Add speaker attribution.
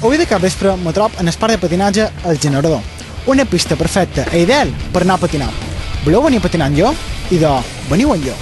Speaker 1: Avui de cap vespre me trob en el parc de patinatge El Generador. Una pista perfecta i ideal per anar a patinar. Voleu venir a patinar amb jo? Idò, veniu amb jo.